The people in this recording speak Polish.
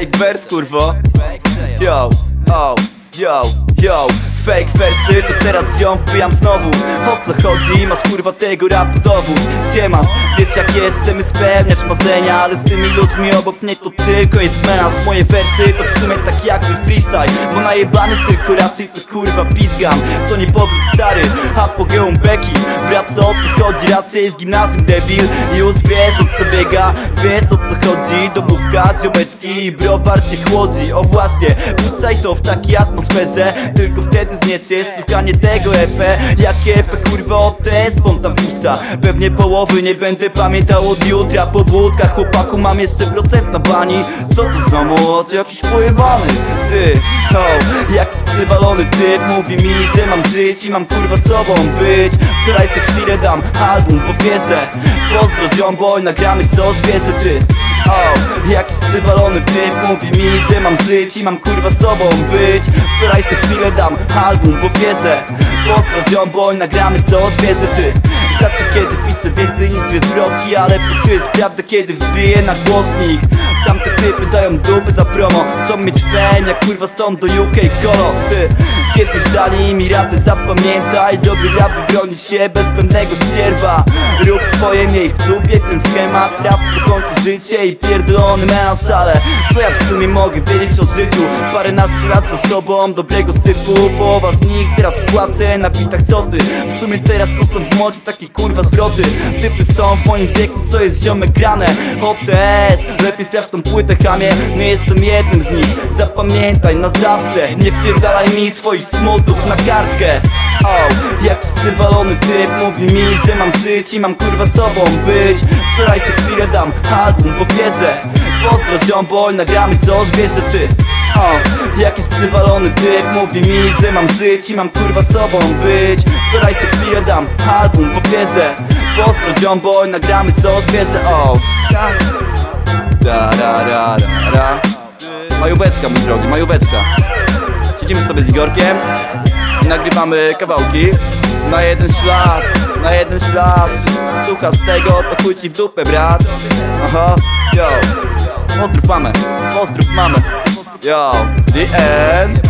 Fake vers kurwo. Yo, oh, yo, yo. Fake wersy, to teraz ją wbijam znowu. O co chodzi? Masz kurwa tego rapu dowód. Siemas, wiesz jak jest, chcemy spełniać marzenia Ale z tymi ludźmi obok mnie to tylko jest menas Moje wersy to w sumie tak jakby freestyle Bo najebany tylko raczej to kurwa pizgam To nie powrót stary, apogeum beki Wraca o co chodzi, raczej z gimnazjum debil. Już wiesz o co biega, wiesz o co chodzi. Domówka, ziomeczki i browar cię chłodzi. O właśnie, puszczaj to w takiej atmosferze. Tylko wtedy zniesiesz słuchanie tego EP Jakie EP kurwa o te spontan puszcza. Pewnie połowy nie będę pamiętał od jutra. Po budkach chłopaku mam jeszcze procent na bani. Co tu znowu od jakiś pojebany Ty, ho, jakiś przywalony typ Mówi mi, że mam żyć i mam kurwa sobą być. Wczoraj se chwilę dam album po wieże Pozdro ziomboj, nagramy co zwierzę ty. O, jakiś przywalony typ mówi mi, że mam żyć i mam kurwa sobą być. Wczoraj se chwilę dam album, bo wierzę Pozdro ziomboj, nagramy co zwierzę ty Rzadko kiedy piszę więcej niż dwie zwrotki Ale poczujesz prawdę kiedy wbiję na głośnik Tamte typy dają dupy za promo. Chcą mieć fame kurwa stąd do UK kolo. Ty, kiedyś dali mi radę zapamiętaj Dobry rap broni się bez zbędnego ścierwa. Rób swoje, miej w dupie ten schemat Rap do końca życie i pierdolony menaż Ale co ja w sumie mogę wiedzieć o życiu. Paręnaście lat za sobą, dobrego stypu. Połowa z nich teraz płacze na bitach co ty? W sumie teraz prosto w mocie takie kurwa zwroty. Typy są w moim wieku, co jest ziomek grane. OTS, lepiej sprawdź tą płytę chamie. Nie jestem jednym z nich, zapamiętaj na zawsze. Nie wpierdalaj mi swoich smutów na kartkę. O, jakiś przywalony typ mówi mi, że mam żyć i mam kurwa sobą być. Wczoraj se chwilę dam album, bo wierzę Pozdro ziomboj, nagramy co zwierzę ty. O, jakiś przywalony typ mówi mi, że mam żyć i mam kurwa sobą być. Wczoraj se chwilę dam album, bo wierzę Pozdro ziomboj, nagramy co zwierzę o. Da, da, da, da, da. Majóweczka mój drogi, majóweczka. Siedzimy sobie z Igorkiem i nagrywamy kawałki. Na jeden ślad, na jeden ślad. Słuchasz tego, to chuj ci w dupę brat. Aha, yo Pozdrów mamę, pozdrów mamę. Yo, the end